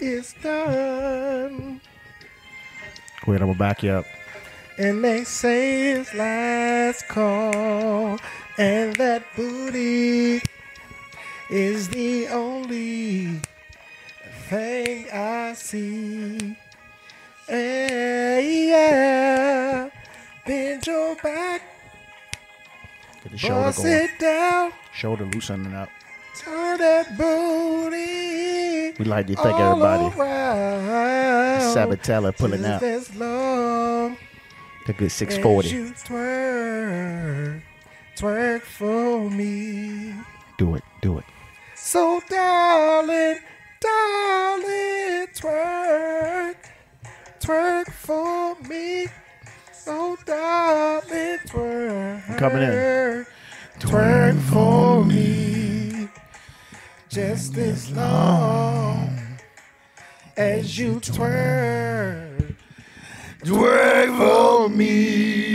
is done. Wait, I'm gonna back you up. And they say it's last call, and that booty is the only thing I see. Hey, yeah, bend your back, Get the shoulder bust going. it down, Shoulder loosening up. turn that booty. We like to thank all everybody. Sabatella pulling out. The good 640. you twerk, twerk for me. Do it. Do it. So darling, darling, twerk, twerk for me. So darling, twerk. I'm coming in. Twerk for me. Just as long as you twerk. Twerk for me.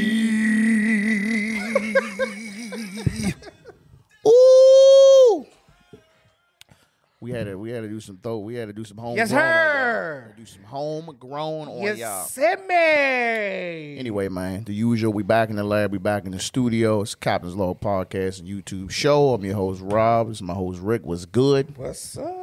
Do some throw. We had to do some home. Yes, grown sir. Do some homegrown on Yes, y'all. semi. Anyway, man, the usual. We back in the lab. We back in the studio. It's Captain's Log Podcast and YouTube show. I'm your host Rob. This is my host Rick. Was good. What's up?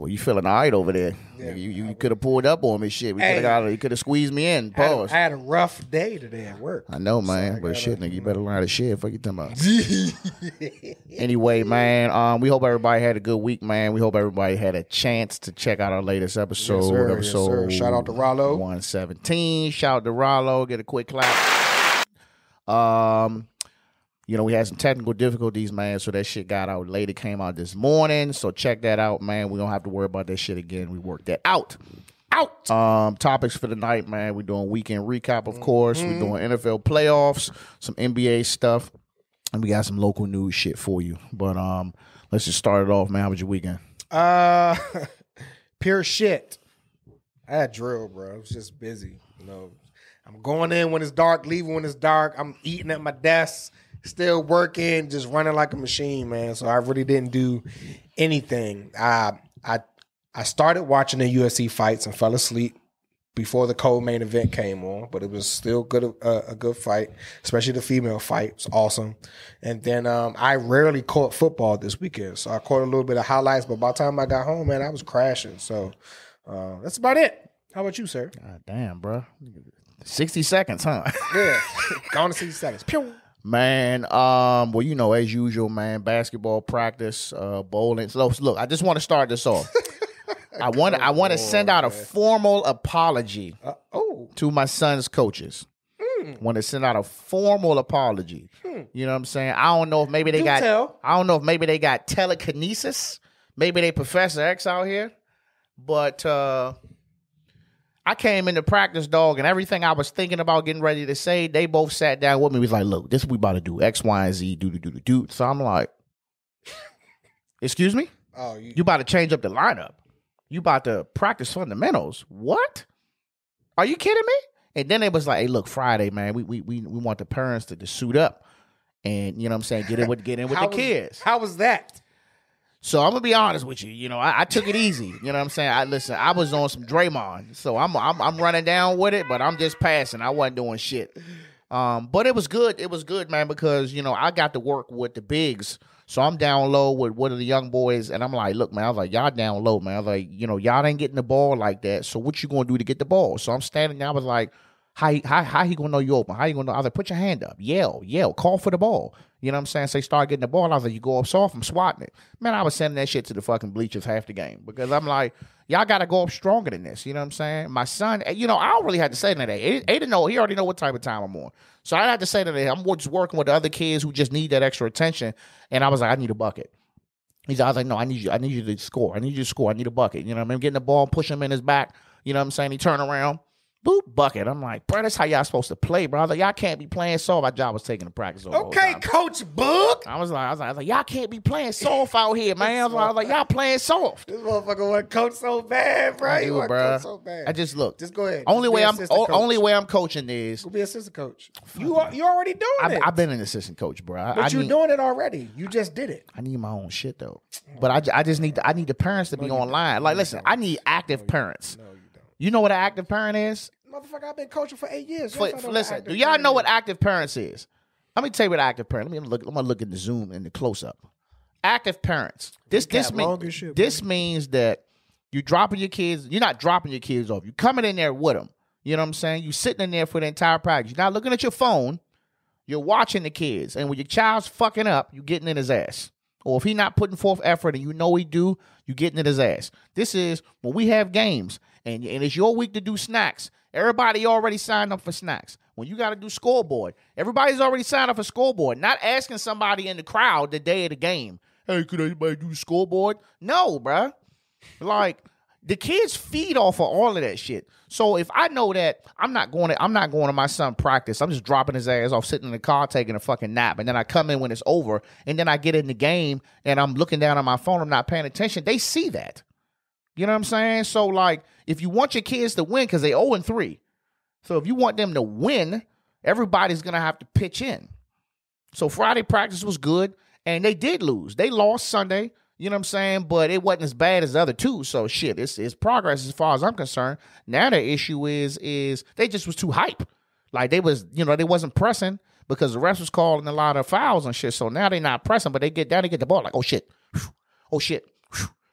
Well, you feeling all right over there? Yeah. you you, could have pulled up on me. Shit, we could have. You could have squeezed me in. I had, a, Pause. I had a rough day today at work. I know, man, I but shit, nigga, you better learn how to shit. Fuck you talking about. anyway, man, um, we hope everybody had a good week, man. We hope everybody had a chance to check out our latest episode. sir. Yes, episode sir. Shout out to Rollo. one seventeen. Shout out to Rollo. Get a quick clap. Um. You know, we had some technical difficulties, man. So that shit got out late. It came out this morning. So check that out, man. We don't have to worry about that shit again. We worked that out. Out. Um, topics for the night, man. We're doing weekend recap, of course. We're doing NFL playoffs, some NBA stuff, and we got some local news shit for you. But um, let's just start it off, man. How was your weekend? Uh, pure shit. I had drill, bro. I was just busy. You know, I'm going in when it's dark, leaving when it's dark. I'm eating at my desk, still working, just running like a machine, man. So I really didn't do anything. I I I started watching the UFC fights and fell asleep before the co-main event came on, but it was still good uh, a good fight, especially the female fight. It's awesome. And then um, I rarely caught football this weekend, so I caught a little bit of highlights. But by the time I got home, man, I was crashing. So uh, that's about it. How about you, sir? God damn, bro. Sixty seconds, huh? Yeah, gone to see seconds. Pew. Man, um, well, you know, as usual, man, basketball practice, uh, bowling. So look, I just want to start this off. I want I want to send out a formal apology Uh, oh, to my son's coaches. Want to send out a formal apology. You know what I'm saying? I don't know if maybe they Do got tell. I don't know if maybe they got telekinesis. Maybe they Professor X out here. But uh I came into practice, dog, and everything I was thinking about getting ready to say, they both sat down with me. Was like, "Look, this what we about to do X, Y, and Z, do do do do do." So I'm like, "Excuse me, oh, you, you about to change up the lineup? You about to practice fundamentals? What? Are you kidding me?" And then it was like, "Hey, look, Friday, man, we we we, we want the parents to, to suit up, and you know what I'm saying, get in with get in with how the was- kids." How was that? So I'm gonna be honest with you. You know, I, I took it easy. You know what I'm saying? I listen. I was on some Draymond, so I'm I'm I'm running down with it, but I'm just passing. I wasn't doing shit. Um, but it was good. It was good, man, because you know I got to work with the bigs. So I'm down low with one of the young boys, and I'm like, look, man, I was like, y'all down low, man. I was like, you know, y'all ain't getting the ball like that. So what you gonna do to get the ball? So I'm standing. I was like, how how how he gonna know you open? How you gonna know? I was like, put your hand up, yell, yell, call for the ball. You know what I'm saying? Say start getting the ball. I was like, you go up soft, I'm swatting it. Man, I was sending that shit to the fucking bleachers half the game because I'm like, y'all got to go up stronger than this. You know what I'm saying? My son, eh, you know, I don't really have to say anything. Didn't know. He already know what type of time I'm on. So I had to say that I'm just working with the other kids who just need that extra attention. And I was like, I need a bucket. He's I was like, no, I need you. I need you to score. I need you to score. I need a bucket. You know what I mean? Getting the ball, push him in his back. You know what I'm saying? He turn around. Boop bucket. I'm like, bro, that's how y'all supposed to play, bro. I was like, y'all can't be playing soft. My job was taking the practice over. Okay. Coach Book. I was like, I was like, I was like, y'all can't be playing soft out here, man. I was like, I was like, y'all playing soft. This motherfucker want coach so bad, bro. I He do, want bro. coach so bad. I just look. just go ahead. Only Just way I'm o- only way I'm coaching is Go be assistant coach. You are you already doing I've, it. I've been an assistant coach, bro. But I you're doing it already. You just did it. I need my own shit though. But I, I just need the, I need the parents to be online. Like, listen, I need active parents. You know what an active parent is? Motherfucker, I've been coaching for eight years. For- Yes, I know for- listen, do y'all know what active parents is? Let me tell you what active parent. Let me look. I'm gonna look in the zoom and the close up. Active parents. This this means long as shit, this means that you're dropping your kids. You're not dropping your kids off. You coming in there with them. You know what I'm saying? You sitting in there for the entire practice. You're not looking at your phone. You're watching the kids, and when your child's fucking up, you getting in his ass. Or if he not putting forth effort, and you know he do, you getting in his ass. This is when we have games, and and it's your week to do snacks. Everybody already signed up for snacks. When you got to do scoreboard, everybody's already signed up for scoreboard. Not asking somebody in the crowd the day of the game, "Hey, could anybody do scoreboard?" No, bruh. Like the kids feed off of all of that shit. So if I know that I'm not going to I'm not going to my son practice, I'm just dropping his ass off sitting in the car taking a fucking nap and then I come in when it's over and then I get in the game and I'm looking down on my phone, I'm not paying attention. They see that. You know what I'm saying? So like if you want your kids to win cuz they 0 and 3. So if you want them to win, everybody's going to have to pitch in. So Friday practice was good and they did lose. They lost Sunday. You know what I'm saying? But it wasn't as bad as the other two. So shit, it's it's progress as far as I'm concerned. Now the issue is is they just was too hype. Like they was, you know, they wasn't pressing because the refs was calling a lot of fouls and shit. So now they not pressing, but they get down, they get the ball like, oh shit, oh shit,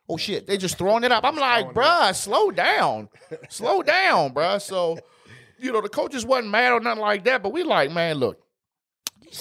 oh shit. They just throwing it up. I'm like, bruh, slow down, slow down, bruh. So, you know, the coaches wasn't mad or nothing like that, but we like, man, look,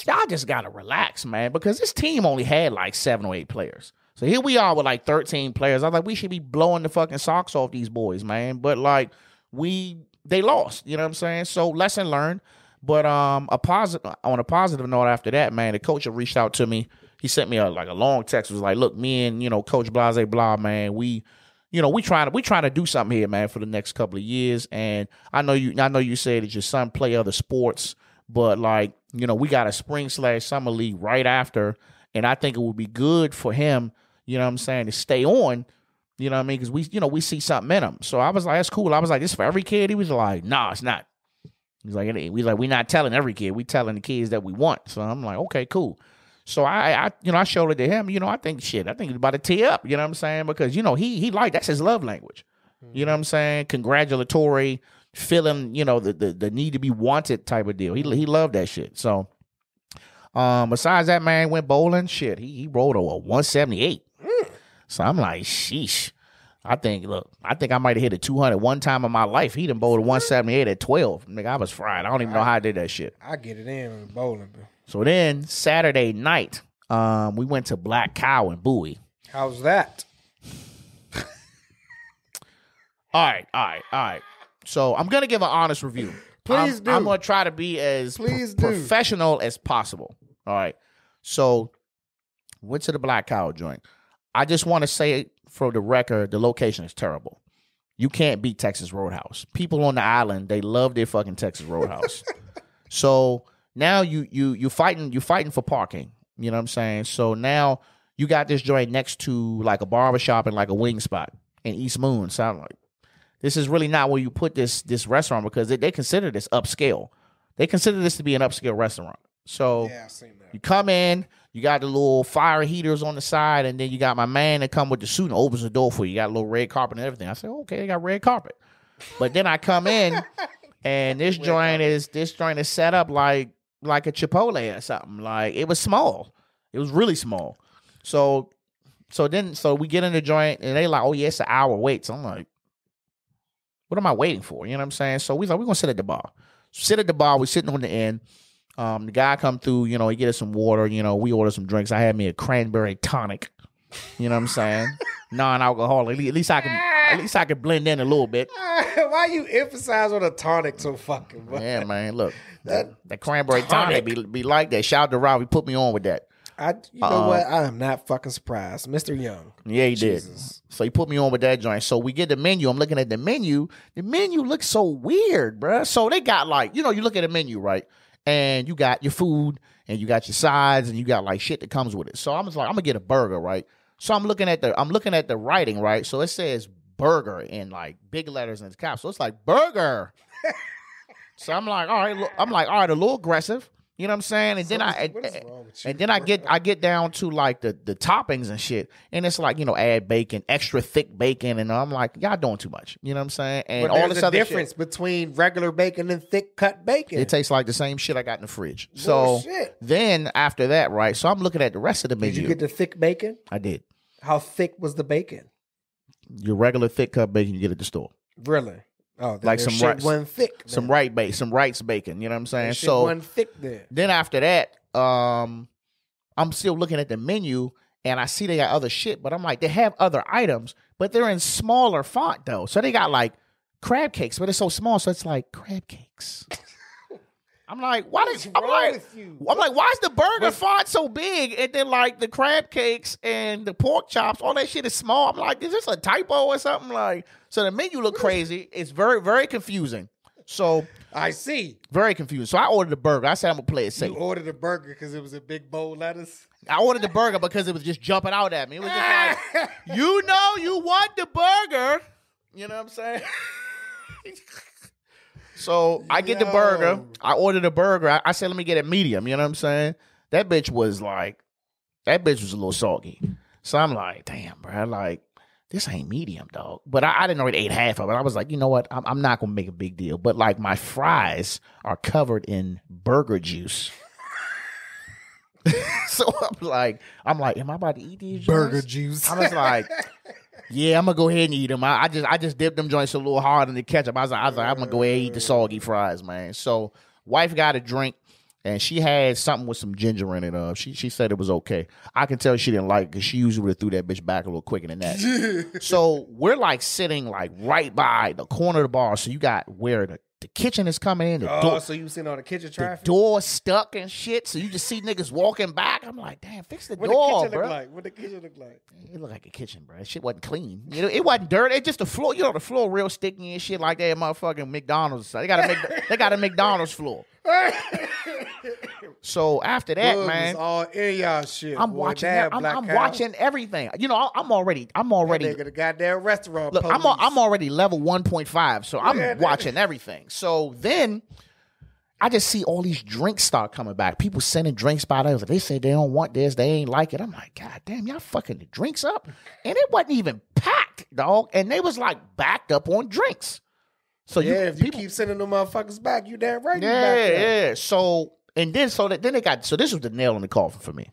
y'all just gotta relax, man, because this team only had like seven or eight players. So here we are with like 13 players. I was like, we should be blowing the fucking socks off these boys, man. But like we they lost, you know what I'm saying? So lesson learned. But um a positive on a positive note after that, man, the coach had reached out to me. He sent me a like a long text, was like, look, me and you know, Coach Blase blah, man, we you know, we trying to we trying to do something here, man, for the next couple of years. And I know you I know you said that your son play other sports, but like, you know, we got a spring slash summer league right after. And I think it would be good for him, you know what I'm saying, to stay on. You know what I mean? Because we, you know, we see something in him. So I was like, that's cool. I was like, this for every kid. He was like, nah, it's not. He's like, we like, we not telling every kid. We telling the kids that we want. So I'm like, okay, cool. So I, I, you know, I showed it to him. You know, I think shit. I think he's about to tee up. You know what I'm saying? Because you know he he like that's his love language. You know what I'm saying? Congratulatory, feeling you know the the, the need to be wanted type of deal. He he loved that shit. So, um, besides that, man went bowling. Shit, he he rolled a 178. So I'm like, sheesh. I think, look, I think I might have hit a 200 one time in my life. He done bowled a 178 at 12. Nigga, I was fried. I don't even know how I did that shit. I get it in bowling. But So then Saturday night, um, we went to Black Cow and Bowie. how's that? All right, all right, all right. So I'm gonna give an honest review. Please I'm, do. I'm gonna try to be as Please pro- professional as possible. All right. So went to the Black Cow joint. I just want to say for the record, the location is terrible. You can't beat Texas Roadhouse. People on the island, they love their fucking Texas Roadhouse. so now you you you fighting you fighting for parking. You know what I'm saying? So now you got this joint next to like a barber shop and like a wing spot in East Moon. So I'm like, this is really not where you put this this restaurant because they, they consider this upscale. They consider this to be an upscale restaurant. So Yeah, seen that. you come in, you got the little fire heaters on the side, and then you got my man that come with the suit and opens the door for you. You got a little red carpet and everything. I said, okay, they got red carpet. But then I come in, and this joint is this joint is set up like like a Chipotle or something. Like it was small. It was really small. So so then so we get in the joint and they like, oh yeah, it's an hour wait. So I'm like, what am I waiting for? You know what I'm saying? So we like, we're gonna sit at the bar. Sit at the bar, we're sitting on the end. Um, the guy come through, you know, he get us some water, you know, we order some drinks. I had me a cranberry tonic. You know what I'm saying? Non-alcoholic. At least- I can at least I can blend in a little bit. Why you emphasize on a tonic so fucking much? Yeah, man. Look, that, that cranberry tonic be, be like that. Shout out to Rob. He put me on with that. I, you know Uh, what? I am not fucking surprised, Mister Young. Yeah, he Jesus. did. So he put me on with that joint. So we get the menu. I'm looking at the menu. The menu looks so weird, bruh. So they got like, you know, you look at the menu, right? And you got your food and you got your sides and you got like shit that comes with it. So I'm just like, I'm gonna get a burger, right? So I'm looking at the I'm looking at the writing, right? So it says burger in like big letters in the cap. So it's like burger. so I'm like, all right, look- I'm like, all right, a little aggressive. You know what I'm saying? And then I and, What is wrong with you, and then I get I get down to like the the toppings and shit, and it's like you know add bacon, extra thick bacon, and I'm like y'all doing too much. You know what I'm saying? And all this other difference between regular bacon and thick cut bacon. it tastes like the same shit I got in the fridge. So then after that, right? So I'm looking at the rest of the menu. Did you get the thick bacon? I did How thick was the bacon? your regular thick cut bacon you get at the store, Really? Oh, Like some rice- wasn't thick. Then. some right bacon, some rights bacon. You know what I'm saying? So wasn't thick then. Then after that, um, I'm still looking at the menu and I see they got other shit, but I'm like, they have other items, but they're in smaller font though. So they got like crab cakes, but it's so small, so it's like crab cakes. I'm like, why What's did I'm like? I'm like, why is the burger font so big? And then like the crab cakes and the pork chops, all that shit is small. I'm like, is this a typo or something? Like, so the menu look crazy. It's very, very confusing. So I see. very confusing. So I ordered a burger. I said I'm gonna play it safe. You ordered a burger because it was a big bowl lettuce. I ordered the burger because it was just jumping out at me. It was just like, you know, you want the burger. You know what I'm saying? so I get the burger. I ordered a burger. I, I said, let me get a medium. You know what I'm saying? That bitch was like, that bitch was a little soggy. So I'm like, damn, bro. Like, this ain't medium, dog. But I, I didn't already ate half of it. I was like, you know what? I'm, I'm not gonna make a big deal. But like, my fries are covered in burger juice. so I'm like, I'm like, am I about to eat these Burger joints? juice. I was like, yeah, I'm gonna go ahead and eat them. I, I just I just dipped them joints a little hard in the ketchup. I was like, I was like, I'm gonna go ahead and eat the soggy fries, man. So wife got a drink and she had something with some ginger in it. Uh, she she said it was okay. I can tell she didn't like it because she usually would have threw that bitch back a little quicker than that. so we're like sitting like right by the corner of the bar. So you got where the, the kitchen is coming in, the oh, door, so you seen all the kitchen the traffic? door stuck and shit. So you just see niggas walking back. I'm like, damn, fix the what door, the kitchen bro. look like? What the kitchen look like? It looked like a kitchen, bro. That shit wasn't clean. You know, it wasn't dirty. It just the floor. You know, the floor real sticky and shit like that. at Motherfucking McDonald's. They got a Mc, they got a McDonald's floor. So after that, Bugs man, all in y'all shit. I'm boy. watching. I'm, I'm watching everything. You know, I'm already. I'm That already. nigga the goddamn restaurant. Look, I'm al- I'm already level 1.5, so I'm Yeah, that- watching everything. So then I just see all these drinks start coming back. People sending drinks by those. They say they don't want this, they ain't like it. I'm like, God damn, y'all fucking the drinks up. And it wasn't even packed, dog. And they was like backed up on drinks. So yeah, you if you people, keep sending them motherfuckers back, you damn right. you yeah, back yeah. So and then so that then they got so this was the nail in the coffin for me.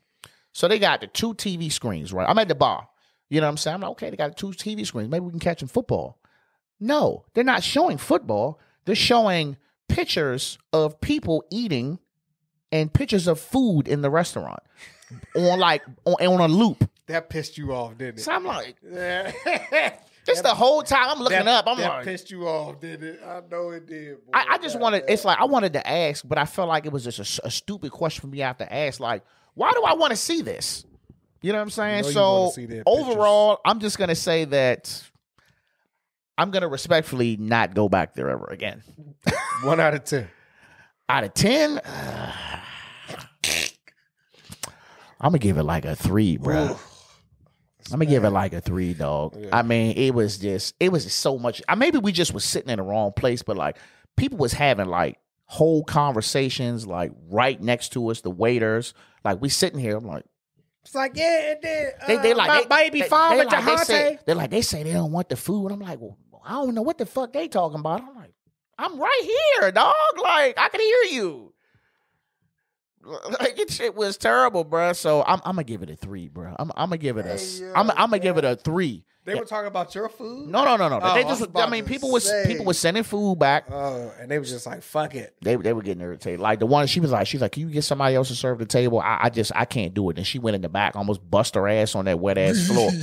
So they got the two TV screens, right? I'm at the bar. You know what I'm saying? I'm like, okay, they got two TV screens. Maybe we can catch some football. No, they're not showing football. They're showing pictures of people eating and pictures of food in the restaurant on like on, on a loop. That pissed you off, didn't it? So I'm like, Yeah. just the whole time I'm looking that, up. I'm that like, pissed you off, didn't it? I know it did. Boy. I, I just wanted. It's like I wanted to ask, but I felt like it was just a stupid question for me to have to ask. Like, why do I want to see this? You know what I'm saying? know you wanna so overall, I'm just gonna say that I'm gonna respectfully not go back there ever again. one out of ten. Out of ten, I'm gonna give it like a three, bro. Ooh. I'm gonna give it like a three, dog. I mean, it was just, it was so much. I maybe we just was sitting in the wrong place, but like people was having like whole conversations like right next to us, the waiters. Like we sitting here, I'm like, It's like yeah, it did. they, they uh, like my they, baby they, father they, like, they say, they're like they say they don't want the food. I'm like, well, I don't know what the fuck they talking about. I'm like, I'm right here, dog. Like I can hear you. Like it shit was terrible, bro. So I'm, I'm gonna give it a three, bro. I'm, I'm gonna give it a, s- Hey, yo, I'm, I'm gonna give it a three. They were talking about your food. No, no, no, no. Oh, they just, was I mean, people was say. people was sending food back. Oh, and they was just like, "Fuck it." They they were getting irritated. Like the one, she was like, she's like, can you get somebody else to serve the table? I, I just I can't do it. And she went in the back, almost bust her ass on that wet ass floor.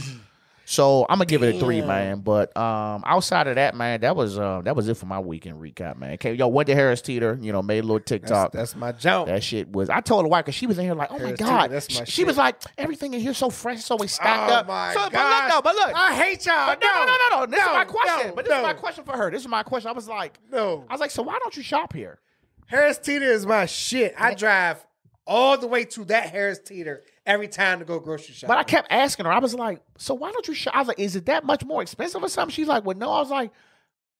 So I'm gonna give it a three, man. But um, outside of that, man, that was uh, that was it for my weekend recap, man. Okay, yo, went to Harris Teeter, you know, made a little TikTok. that's my jump. that shit was. I told her why because she was in here like, oh my Harris Teeter, god, that's my she, she was like, everything in here so fresh, it's always stacked oh up. my so, but look, no, but look, I hate y'all. but no, no, no, no, no. This is my question. no, but this is my question for her. This is my question. I was like, No. I was like, so why don't you shop here? Harris Teeter is my shit. I drive all the way to that Harris Teeter every time to go grocery shopping. But I kept asking her. I was like, so why don't you shop? I was like, is it that much more expensive or something? She's like, well, no. I was like,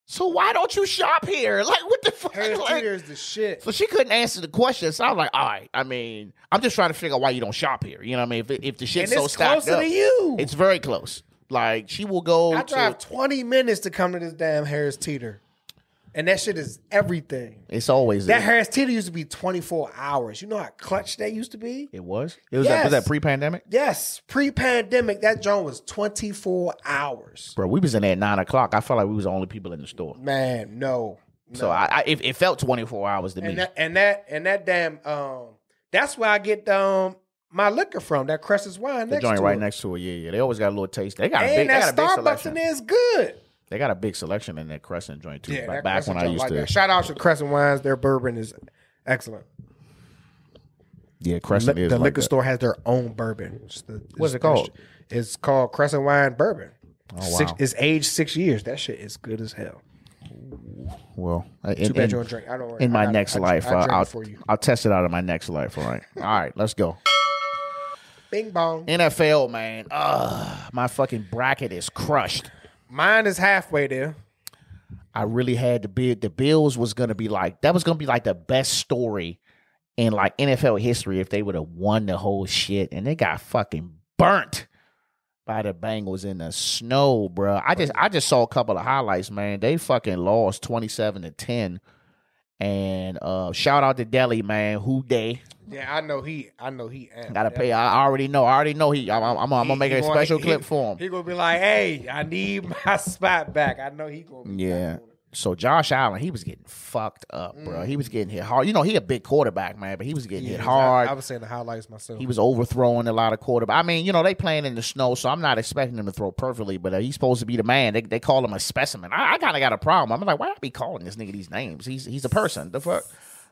so why don't you shop here? Like, what the fuck? Harris Like- Teeter is the shit. so she couldn't answer the question. So I was like, all right. I mean, I'm just trying to figure out why you don't shop here. You know what I mean? If, if the shit's it's so stacked closer up, to you. it's very close. Like she will go. I to- drive 20 minutes to come to this damn Harris Teeter. And that shit is everything. it's always That. Harris Teeter used to be 24 hours. You know how clutch that used to be? It was. It was. That, was that pre-pandemic, Yes. Pre-pandemic, that joint was 24 hours. bro. We was in there at nine o'clock. I felt like we was the only people in the store. Man, no. So I, I it, it felt 24 hours to me. and that and that and that damn um that's where I get um my liquor from, that Crescent's wine the next joint right it. next to it. Yeah, yeah. They always got a little taste. They got a And big. They got that a big Starbucks selection. in there is good. They got a big selection in that Crescent joint too. Yeah, back back when I used like to. that. Shout out to Crescent Wines. Their bourbon is excellent. Yeah, Crescent Li- is the like liquor that. store has their own bourbon. It's the- What's it called? It's called Crescent Wine Bourbon. Oh, Six, wow. it's aged six years. That shit is good as hell. Well, Too in, bad in- you don't drink. I don't. in my I- I- next I- life, I uh, drink I'll it for you. I'll test it out in my next life. All right, all right, let's go. Bing bong. NFL man, Ugh, my fucking bracket is crushed. Mine is halfway there. I really had to bid. The Bills was gonna be like that was gonna be like the best story in like NFL history if they would have won the whole shit, and they got fucking burnt by the Bengals in the snow, bro. I just I just saw a couple of highlights, man. They fucking lost twenty seven to ten, and uh shout out to Delhi, man. Who they Yeah, I know he. I know he. amped. gotta pay? I already know. I already know he. I'm, I'm, I'm gonna make a special he- clip for him. He gonna be like, "Hey, I need my spot back." I know he gonna. Be Yeah. back on it. So Josh Allen, he was getting fucked up, bro. He was getting hit hard. You know, he a big quarterback, man, but he was getting Yeah, hit I- hard. I, was saying the highlights myself. he was overthrowing a lot of quarterback. I mean, you know, they playing in the snow, so I'm not expecting him to throw perfectly, but uh, he's supposed to be the man. They, they call him a specimen. I, I kind of got a problem. I'm like, why I be calling this nigga these names? He's he's a person. The fuck.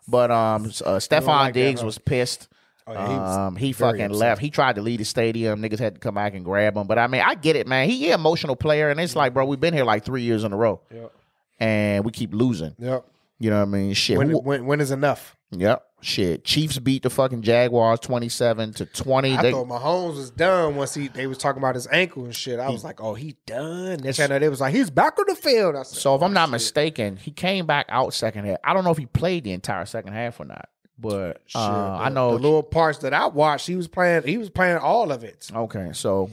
But um, uh, Stefon like that, Diggs huh? was pissed. Oh, yeah, he was um, he fucking upset. left. He tried to leave the stadium. Niggas had to come back and grab him. But I mean, I get it, man. He an emotional player, and it's like, bro, we've been here like three years in a row, Yep. and we keep losing. Yep. You know what I mean? Shit. When, when, when is enough? Yep. Shit. Chiefs beat the fucking Jaguars twenty seven to twenty. I They- thought Mahomes was done once he they was talking about his ankle and shit. I was like, oh, he done. Next thing they was like, he's back on the field. I said, so if I'm oh, not shit. mistaken, he came back out second half. I don't know if he played the entire second half or not, but uh, the- I know. the little parts that I watched. He was playing. He was playing all of it. okay, so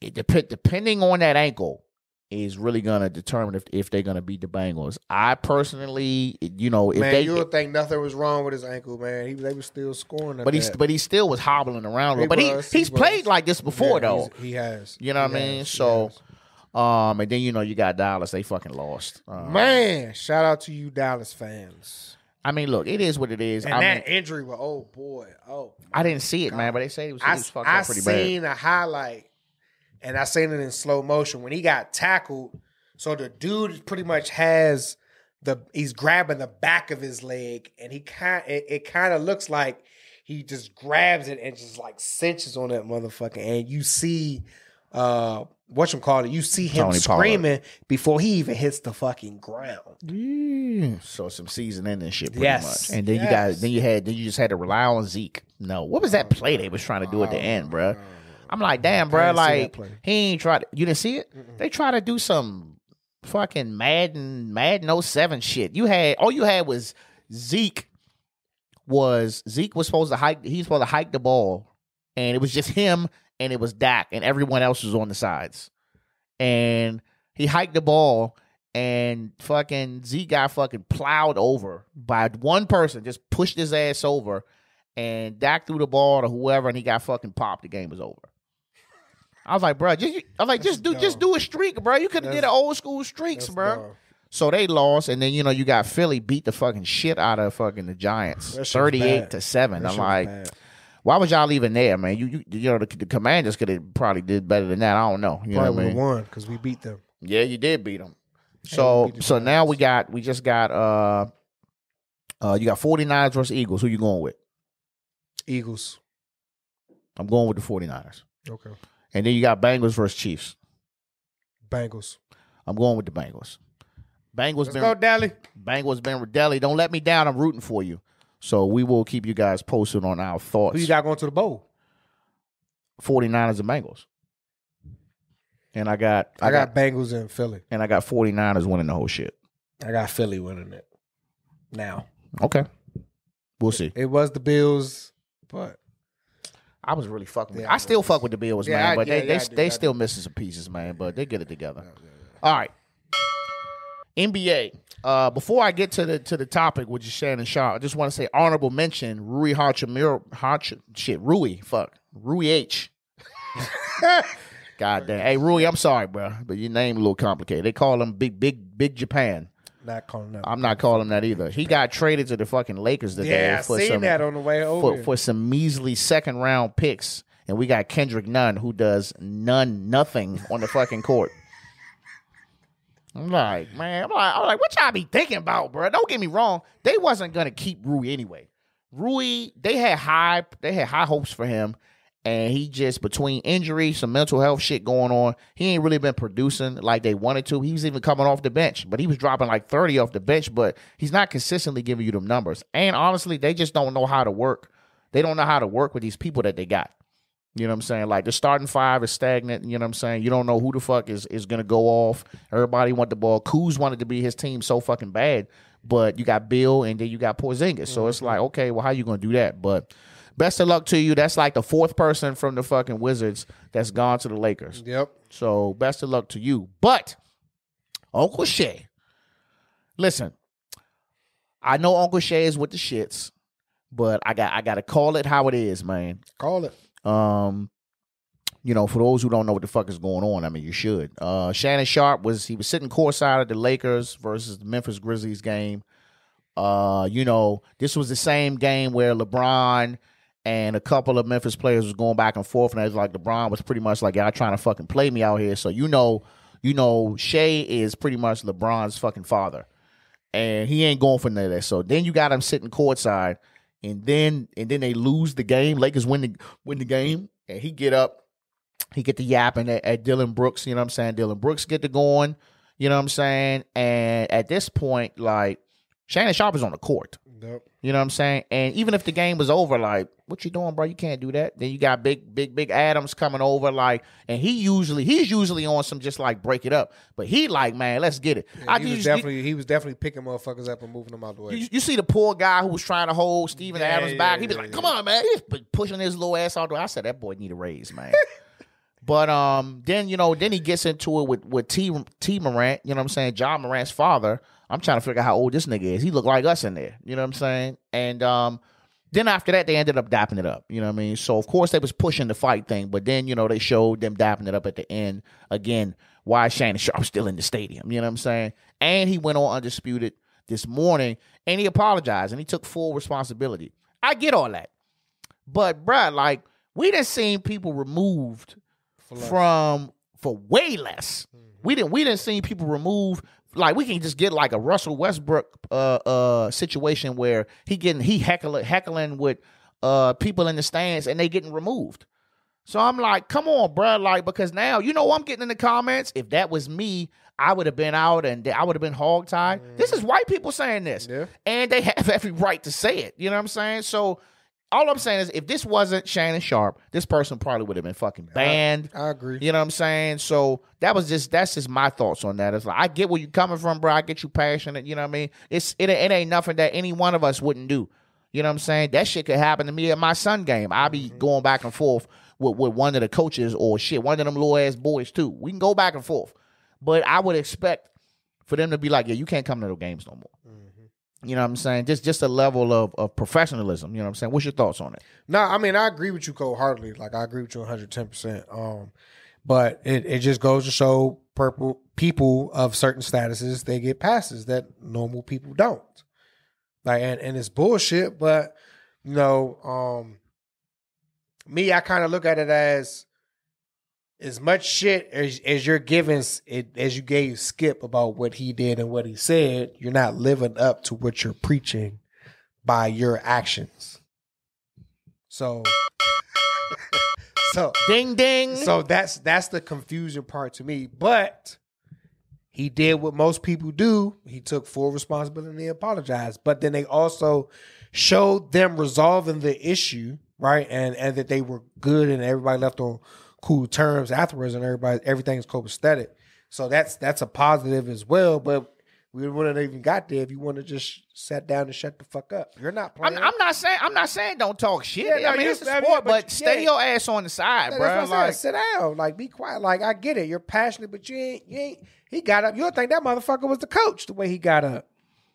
it dep- depending on that ankle is really gonna determine if if they're gonna beat the Bengals. I personally, you know, if man, they. you would think nothing was wrong with his ankle, man. He they was still scoring. But he but he still was hobbling around. He. But he was, he he's was. played like this before Yeah, though. he has. You know what I mean? So. Um, and then you know you got Dallas. They fucking lost. Um, man, shout out to you, Dallas fans. I mean, look, it is what it is. And I that mean, injury was oh boy, oh. I didn't see it, man, but they say he was, he I, was fucked I bad. seen a highlight, and I seen it in slow motion when he got tackled. So the dude pretty much has the he's grabbing the back of his leg, and he kind it, it kind of looks like he just grabs it and just like cinches on that motherfucker, and you see uh what you call it, you see him Tony Pollard. screaming before he even hits the fucking ground. Yeah. So some season ending shit, pretty Yes. much. And then you Yes. got then you had then you just had to rely on Zeke. No, what was that play they was trying to do at the end, bruh? I'm like, damn, I bruh, didn't see that like he ain't tried. You didn't see it? They try to do some fucking Madden Madden 07 shit. You had all you had was Zeke was Zeke was supposed to hike. He was supposed to hike the ball, and it was just him, and it was Dak, and everyone else was on the sides. And he hiked the ball, and fucking Zeke got fucking plowed over by one person, just pushed his ass over, and Dak threw the ball to whoever, and he got fucking popped. The game was over. I was like, bro, just I was like, just do just do a streak, bro. You could have did an old school streaks, bro. dumb. So they lost, and then you know you got Philly beat the fucking shit out of fucking the Giants, That shit was thirty-eight to seven. I'm like, bad. Why was y'all even there, man? You you, you know the, the Commanders could have probably did better than that. I don't know. You know Probably what I have mean? won because we beat them. Yeah, you did beat them. So beat the so now we got we just got uh uh you got 49ers versus Eagles. Who you going with? Eagles. I'm going with the 49ers. Okay. And then you got Bengals versus Chiefs. Bengals. I'm going with the Bengals. Bengals Let's been go, Dally. Bengals been Deli. Don't let me down. I'm rooting for you. So we will keep you guys posted on our thoughts. Who you got going to the bowl? 49ers and Bengals. And I got I, got, Bengals in Philly. and I got 49ers winning the whole shit. I got Philly winning it. Now Okay. We'll see. it was the Bills, but I was really fucking with Yeah, I still fuck with the Bills, Yeah, man. I- but yeah, they they, do, they still missing some pieces, man. But they get it together. All right. NBA. Uh, before I get to the to the topic, which is Shannon Sharpe, I just want to say honorable mention Rui Hachimura, Hach, shit, Rui, fuck, Rui H. God damn, hey Rui, I'm sorry, bro, but your name a little complicated. They call him Big Big Big Japan. Not calling. I'm not calling him that either. He got traded to the fucking Lakers today yeah, I for seen some that on the way over. for, for some measly second round picks, and we got Kendrick Nunn who does none nothing on the fucking court. I'm like, man, I'm like, I'm like, what y'all be thinking about, bro? Don't get me wrong, they wasn't gonna keep Rui anyway. Rui, they had high, they had high hopes for him, and he just between injury, some mental health shit going on, he ain't really been producing like they wanted to. He was even coming off the bench, but he was dropping like 30 off the bench, but he's not consistently giving you them numbers. And honestly, they just don't know how to work. They don't know how to work with these people that they got. You know what I'm saying? Like the starting five is stagnant. You know what I'm saying? You don't know who the fuck is is gonna go off. Everybody want the ball. Kuz wanted to be his team so fucking bad, but you got Beal and then you got Porzingis. So mm-hmm. it's like, okay, well, how you gonna do that? But best of luck to you. That's like the fourth person from the fucking Wizards that's gone to the Lakers. yep. So best of luck to you. But Uncle Shay, listen, I know Uncle Shay is with the shits, but I got I gotta call it how it is, man. Call it. Um, you know, for those who don't know what the fuck is going on, I mean, you should. Uh, Shannon Sharpe was he was sitting courtside at the Lakers versus the Memphis Grizzlies game. Uh, you know, this was the same game where LeBron and a couple of Memphis players was going back and forth, and it was like LeBron was pretty much like, "Y'all trying to fucking play me out here." So you know, you know, Shea is pretty much LeBron's fucking father, and he ain't going for none of that. So then you got him sitting courtside, and then and then they lose the game. Lakers win the win the game, and he get up, he get the yapping at, at Dillon Brooks. You know what I'm saying? Dillon Brooks get to going. You know what I'm saying? And at this point, like Shannon Sharpe is on the court. Yep. You know what I'm saying? And even if the game was over, like, what you doing, bro? You can't do that. Then you got big, big, big Adams coming over, like, and he usually he's usually on some just like break it up. But he like, man, let's get it. Yeah, he was definitely he was definitely picking motherfuckers up and moving them out the way. you, you see the poor guy who was trying to hold Steven Yeah, Adams yeah, back. He was yeah, like. "Come on, man!" He's pushing his little ass out. the way. I said, "That boy need a raise, man." but um, then you know, then he gets into it with with T T Morant. You know what I'm saying? John Morant's father. I'm trying to figure out how old this nigga is. He looked like us in there. You know what I'm saying? And um, then after that, they ended up dapping it up. You know what I mean? So of course they was pushing the fight thing, but then you know they showed them dapping it up at the end again. Why Shannon Sharpe still in the stadium? You know what I'm saying? And he went on undisputed this morning and he apologized and he took full responsibility. I get all that, but bruh, like we done seen people removed For from for way less. We didn't we didn't see people remove like we can just get like a Russell Westbrook uh uh situation where he getting he heckling heckling with uh people in the stands and they getting removed. So I'm like, come on, bruh, like because now you know I'm getting in the comments. If that was me, I would have been out and I would have been hogtied. This is white people saying this, Yeah. and they have every right to say it. You know what I'm saying? So all I'm saying is, if this wasn't Shannon Sharpe, this person probably would have been fucking banned. I agree. You know what I'm saying? So that was just that's just my thoughts on that. It's like I get where you're coming from, bro. I get you passionate. You know what I mean? It's it, it ain't nothing that any one of us wouldn't do. You know what I'm saying? That shit could happen to me at my son game. I be mm-hmm. going back and forth with, with one of the coaches or shit, one of them little ass boys too. We can go back and forth, but I would expect for them to be like, yeah, you can't come to the games no more. Mm-hmm. You know what I'm saying? Just just a level of, of professionalism. You know what I'm saying? What's your thoughts on it? No, I mean I agree with you cold heartedly. Like I agree with you 110. percent Um, but it, it just goes to show purple people of certain statuses they get passes that normal people don't. Like and, and it's bullshit, but you know, um, me, I kind of look at it as as much shit as, as you're giving it as you gave Skip about what he did and what he said, you're not living up to what you're preaching by your actions. So so Ding ding. so that's that's the confusion part to me. But he did what most people do. He took full responsibility and he apologized. But then they also showed them resolving the issue, right? And and that they were good and everybody left on cool terms afterwards and everybody everything's copacetic. So that's that's a positive as well. But we wouldn't have even got there if you would have just sat down and shut the fuck up. You're not I'm, playing. I'm not saying I'm not saying don't talk shit. Yeah, no, I mean you- it's a I mean, sport, but but, stay your ass on the side, Yeah, bro. that's what I'm Like. Sit down, like be quiet. Like I get it, you're passionate, but you ain't. You ain't. He got up. You don't think that motherfucker was the coach the way he got up.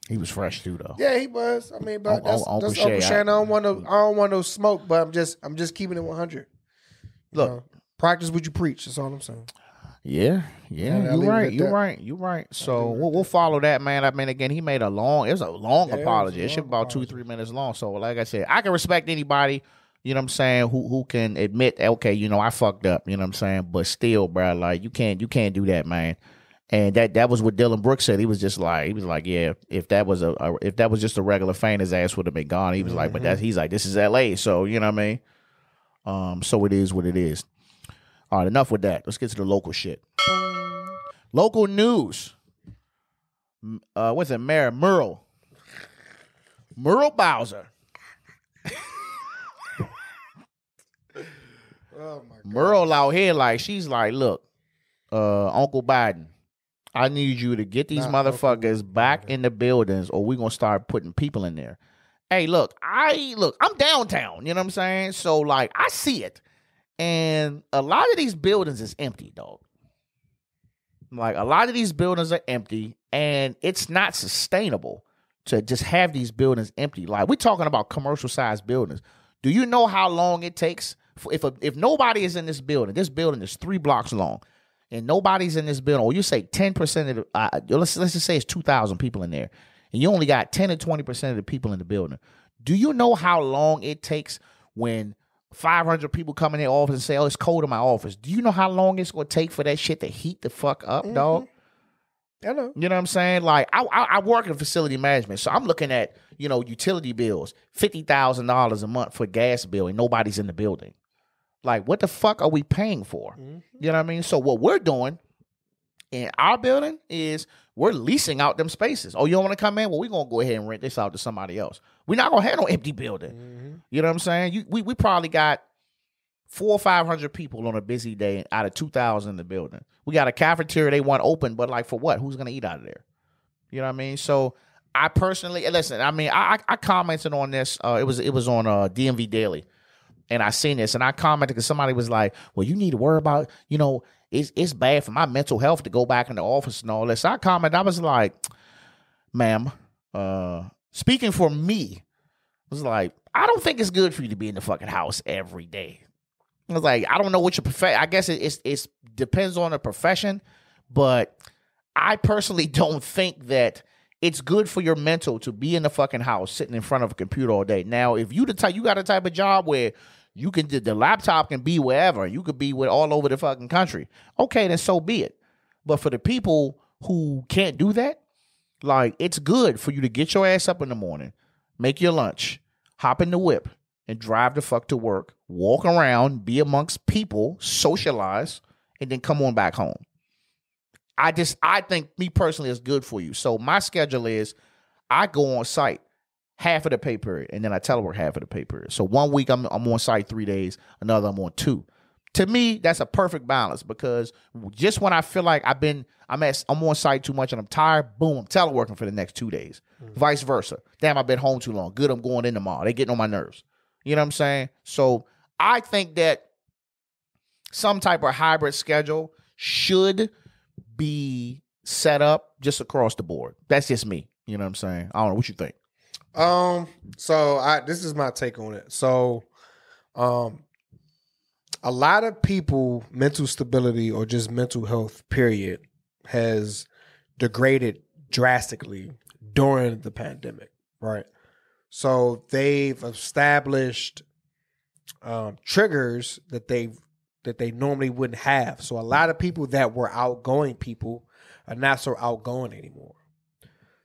he was fresh too, though. Yeah, he was. I mean, but oh, oh, that's, Uncle that's Shay, Uncle I- Shay. I don't want no. I don't want no smoke, but I'm just. I'm just keeping it 100. Look. know, practice what you preach. That's all I'm saying. Yeah, yeah, Yeah, you're right. You're that. right. You're right. So we'll, we'll follow that, man. I mean, again, he made a long. It was a long Yeah, it was apology. It should long about two, three minutes long. So, like I said, I can respect anybody. You know what I'm saying? Who who can admit, okay, you know, I fucked up. You know what I'm saying? But still, bro, like you can't you can't do that, man. And that that was what Dillon Brooks said. He was just like he was like, yeah, if that was a, a if that was just a regular fan, his ass would have been gone. He was like, but Mm-hmm. that's he's like, this is L.A. So you know what I mean? Um, so it is what it is. All right, enough with that. Let's get to the local shit. Local news. Uh, what's it? Mayor Muriel. Muriel Bowser. Oh my god. Muriel out here, like she's like, look, uh, Uncle Biden, I need you to get these Not Uncle motherfuckers back in the buildings, or we're gonna start putting people in there. Hey, look, I look, I'm downtown. You know what I'm saying? So like, I see it, and a lot of these buildings is empty, dog. Like a lot of these buildings are empty, and it's not sustainable to just have these buildings empty. Like we're talking about commercial sized buildings. Do you know how long it takes for, if a, if nobody is in this building? This building is three blocks long, and nobody's in this building. Or you say ten percent of the uh, let's let's just say it's two thousand people in there, and you only got ten to twenty percent of the people in the building. Do you know how long it takes when 500 people come in their office and say, "Oh, it's cold in my office"? Do you know how long it's going to take for that shit to heat the fuck up, dog? I know. You know what I'm saying? Like I, I I work in facility management, so I'm looking at you know utility bills, fifty thousand dollars a month for gas bill, and nobody's in the building. Like what the fuck are we paying for? Mhm. You know what I mean? So what we're doing in our building is we're leasing out them spaces. Oh, you don't want to come in? Well, we're gonna go ahead and rent this out to somebody else. We're not gonna have no empty building. Mhm. You know what I'm saying? You, we we probably got four or five hundred people on a busy day out of two thousand in the building. We got a cafeteria they want open, but like for what? Who's gonna eat out of there? You know what I mean? So I personally listen. I mean, I I I commented on this. Uh, it was it was on uh, DMV Daily, and I seen this, and I commented because somebody was like, "Well, you need to worry about you know." It's, it's bad for my mental health to go back in the office and all this. I commented, I was like, ma'am, uh, speaking for me, was like, I don't think it's good for you to be in the fucking house every day. I was like, I don't know what your profession. I guess it, it's it's depends on the profession, but I personally don't think that it's good for your mental to be in the fucking house sitting in front of a computer all day. Now, if you the type you got a type of job where you can the laptop can be wherever, you could be with all over the fucking country. Okay, then so be it. But for the people who can't do that, like it's good for you to get your ass up in the morning, make your lunch, hop in the whip, and drive the fuck to work, walk around, be amongst people, socialize, and then come on back home. I just I think me personally is good for you. So my schedule is I go on site half of the pay period, and then I telework half of the pay period. So one week I'm I'm on site three days, another I'm on two. To me, that's a perfect balance because just when I feel like I've been I'm at I'm on site too much and I'm tired, boom, I'm teleworking for the next two days. Mm. Vice versa. Damn, I've been home too long. Good, I'm going in tomorrow. They're getting on my nerves. You know what I'm saying? So I think that some type of hybrid schedule should be set up just across the board. That's just me. You know what I'm saying? I don't know what you think. Um. So I this is my take on it. So, um, a lot of people mental stability or just mental health period has degraded drastically during the pandemic, right? So they've established um, triggers that they that they normally wouldn't have. So a lot of people that were outgoing people are not so outgoing anymore.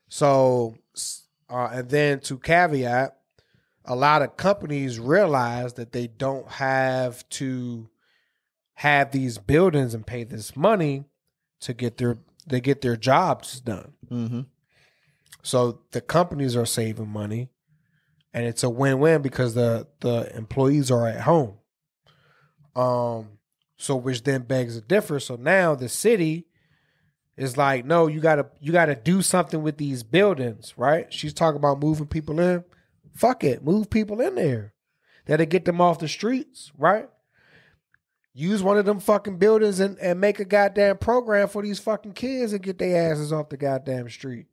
So uh, and then to caveat, a lot of companies realize that they don't have to have these buildings and pay this money to get their they get their jobs done. Mm-hmm. So the companies are saving money, and it's a win-win because the the employees are at home. Um, so which then begs a difference. So now the city is like, no, you gotta you gotta do something with these buildings, right? She's talking about moving people in. Fuck it, move people in there. That'll get them off the streets, right? Use one of them fucking buildings and, and make a goddamn program for these fucking kids and get their asses off the goddamn street.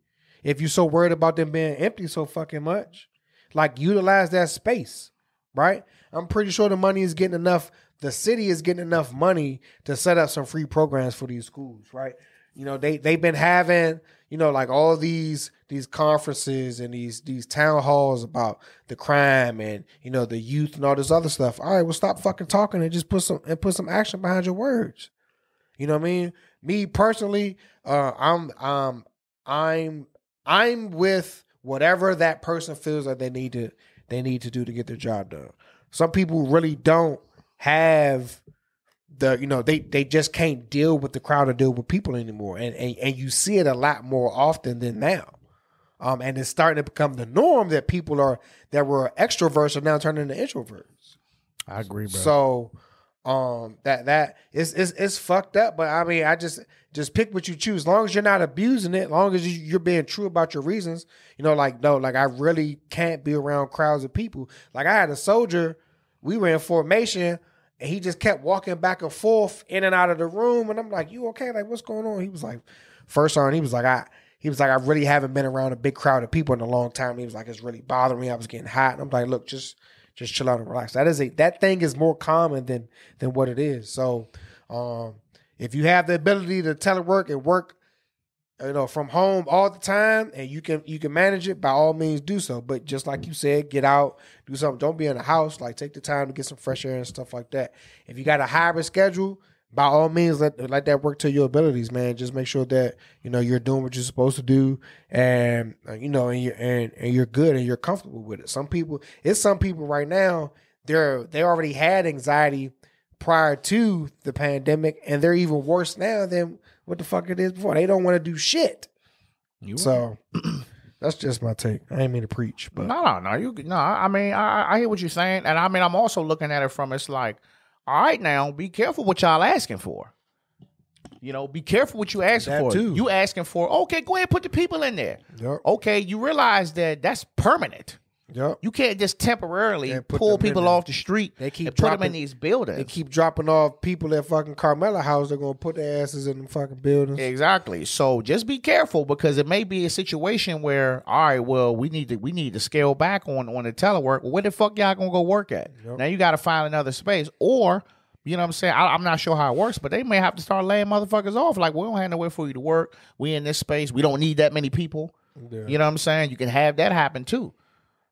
If you're so worried about them being empty so fucking much, like utilize that space, right? I'm pretty sure the money is getting enough. The city is getting enough money to set up some free programs for these schools, right? You know, they they've been having, you know, like all these these conferences and these these town halls about the crime and you know the youth and all this other stuff. All right, well, stop fucking talking and just put some and put some action behind your words. You know what I mean? Me personally, uh, I'm um I'm I'm with whatever that person feels like they need to they need to do to get their job done. Some people really don't have the you know they they just can't deal with the crowd or deal with people anymore, and and, and you see it a lot more often than now. Um, and it's starting to become the norm that people are that were extroverts are now turning into introverts. I agree, bro. So, um, that that is is it's fucked up. But I mean, I just just pick what you choose. As long as you're not abusing it, as long as you- you're being true about your reasons. You know, like no, like I really can't be around crowds of people. Like I had a soldier, we were in formation, and he just kept walking back and forth in and out of the room, and I'm like, "You okay? Like what's going on?" He was like, first on, he was like, "I." He was like, I really haven't been around a big crowd of people in a long time. He was like, it's really bothering me. I was getting hot. And I'm like, look, just just chill out and relax. That is a that thing is more common than than what it is. So um if you have the ability to telework and work you know from home all the time and you can you can manage it by all means do so. But just like you said get out do something. Don't be in the house like take the time to get some fresh air and stuff like that. If you got a hybrid schedule by all means let let that work to your abilities man. Just make sure that you know you're doing what you're supposed to do and uh, you know and you're and, and you're good and you're comfortable with it. Some people it's some people right now they're they already had anxiety prior to the pandemic and they're even worse now than what the fuck it is before they don't want to do shit You so that's just my take i ain't mean to preach but No, no, no. You no. I mean, I, I hear what you're saying, and I mean, I'm also looking at it from it's like, all right, now be careful what y'all asking for. You know, be careful what you asking That for. too. You asking for okay, go ahead, put the people in there. yep Okay, you realize that that's permanent. Yep You can't just temporarily pull people off the street They keep and put them in these buildings. they keep dropping off people at fucking Kamala house they're gonna put their asses in the fucking buildings Exactly. So just be careful because it may be a situation where, all right, well, we need to we need to scale back on on the telework. Well, where the fuck y'all gonna go work at? Yep. Now you got to find another space, or you know what I'm saying. I, I'm not sure how it works, but they may have to start laying motherfuckers off. Like we don't have nowhere for you to work. We in this space. We don't need that many people. Yeah. You know what I'm saying? You can have that happen too.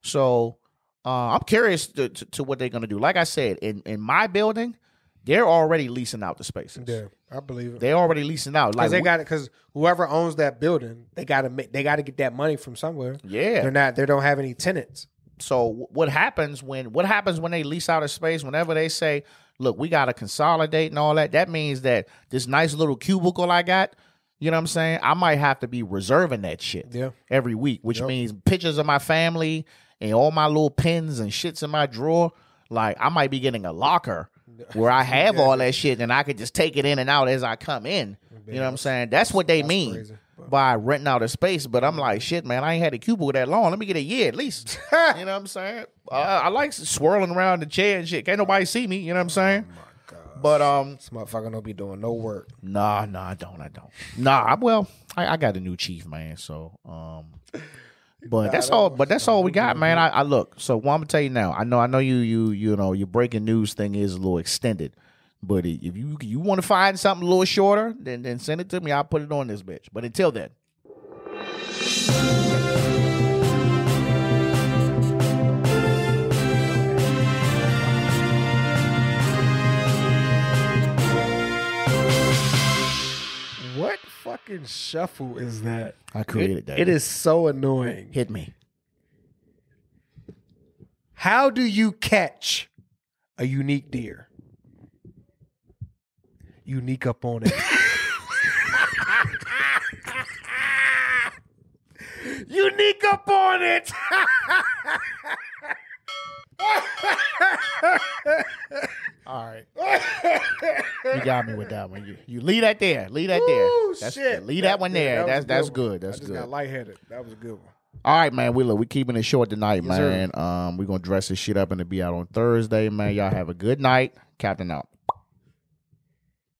So uh, I'm curious to, to, to what they're gonna do. Like I said, in in my building, they're already leasing out the spaces. yeah i believe it They're already leasing out. because Like they got it because whoever owns that building they gotta make they gotta get that money from somewhere yeah. they're not they don't have any tenants So what happens when what happens when they lease out a space? Whenever they say, "Look, we got to consolidate and all that," that means that this nice little cubicle I got, you know what I'm saying? I might have to be reserving that shit yeah every week, which Yep. means pictures of my family and all my little pins and shits in my drawer. Like I might be getting a locker where I have all that shit and I could just take it in and out as I come in. You know what I'm saying? That's what they That's mean crazy. By renting out a space. But I'm like, shit, man, I ain't had a cubicle that long. Let me get a year at least. you know what I'm saying? Uh, I like swirling around the chair and shit. Can't nobody see me. You know what I'm saying? But um, this motherfucker don't be doing no work nah, nah, I don't, I don't. Nah, I, well, I, I got a new chief, man. So um, but that's all. But that's all we got, man. I, I look. So what I'm gonna tell you now. I know, I know you, you, you know, your breaking news thing is a little extended. But if you you want to find something a little shorter, then then send it to me. I'll put it on this bitch. But until then. Fucking shuffle is that? I created that. It is so annoying. hit me. How do you catch a unique deer? Unique up on it. unique up on it. All right. You got me with that one. You, you leave that there. Leave that Ooh, there. That's, shit. Leave that, one there. that that's that's one. good. That's I just good. got lightheaded. That was a good one. All right, man. We look, we keeping it short tonight, Yes, sir. man. Um, we're gonna dress this shit up and to be out on Thursday, man. Y'all have a good night. Captain out.